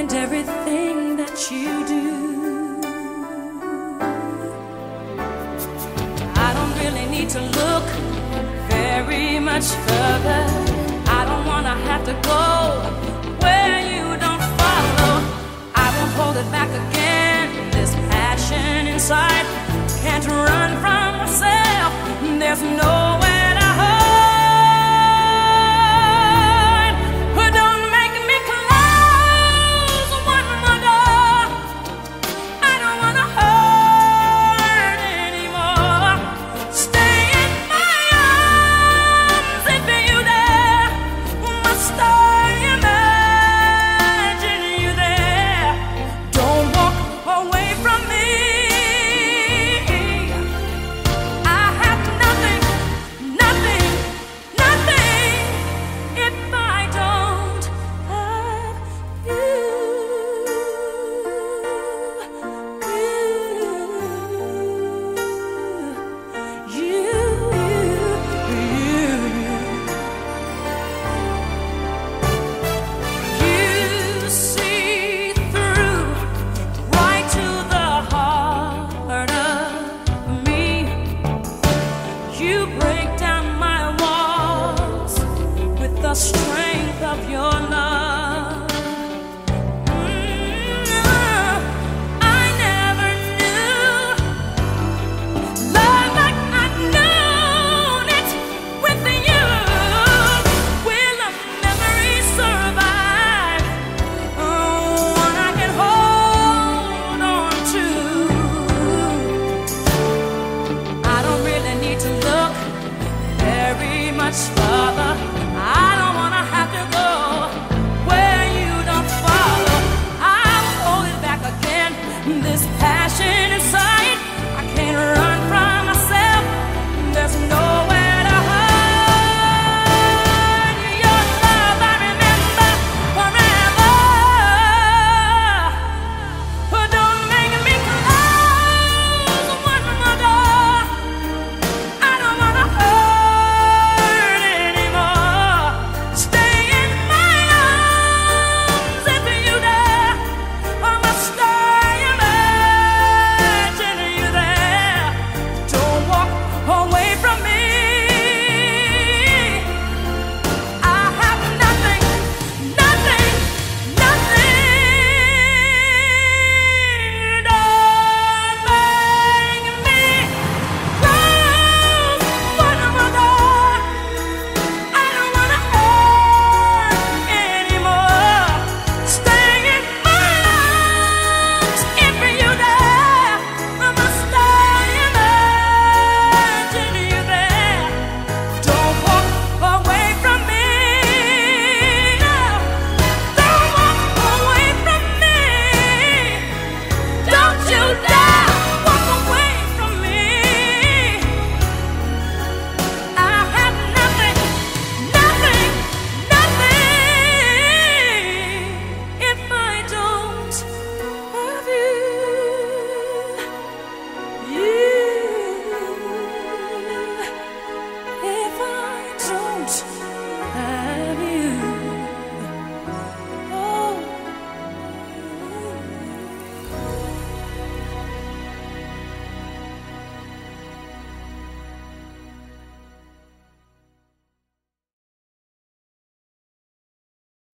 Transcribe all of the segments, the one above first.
and everything that you do. I don't really need to look very much further. I don't want to have to go where you don't follow. I won't hold it back again. This passion inside can't run from myself. There's no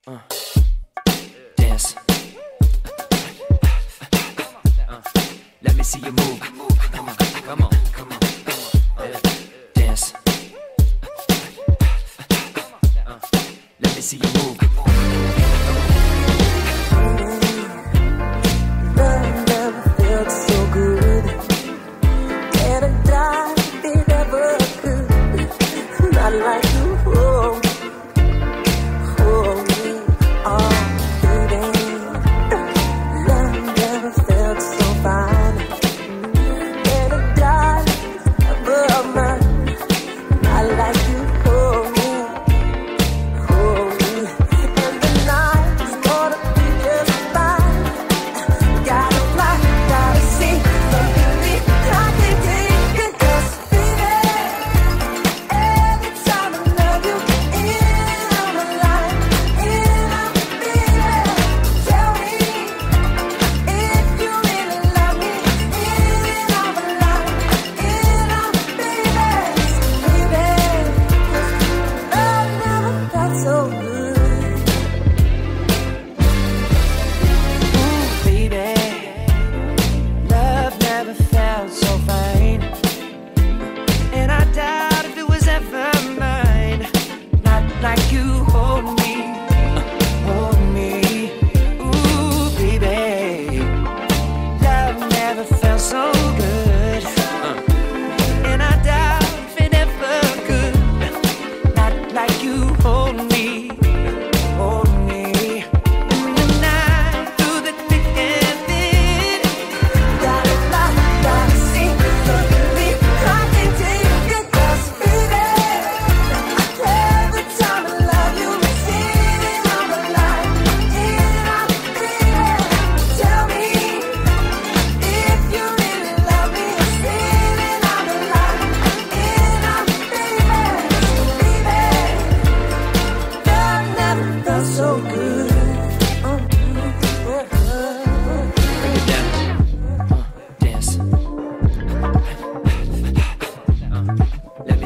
Uh. Dance. Let me see you move. Come on, come on, come on, Dance. Uh. Let me see you move.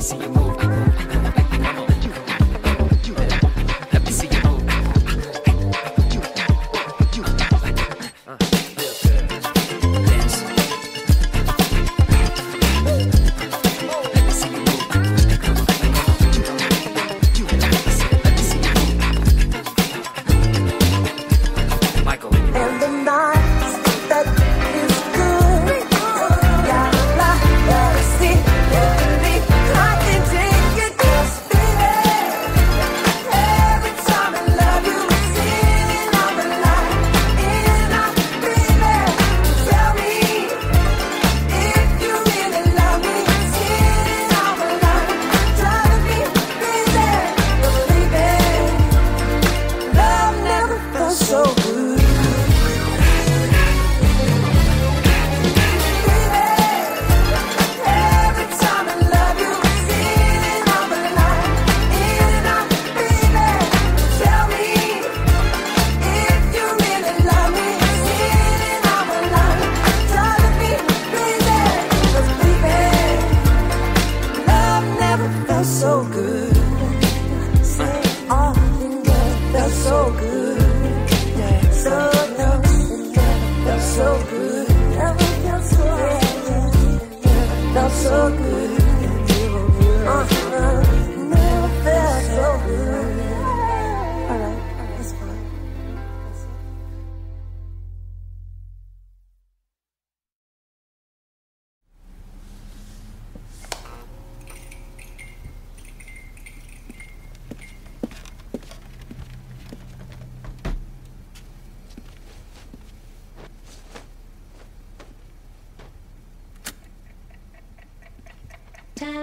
see you move.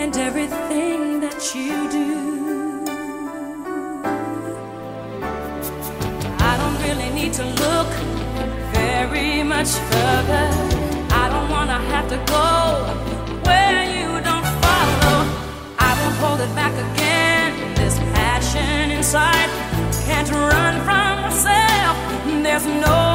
And everything that you do. I don't really need to look very much further. I don't wanna have to go where you don't follow. I won't hold it back again. This passion inside can't run from myself. There's nowhere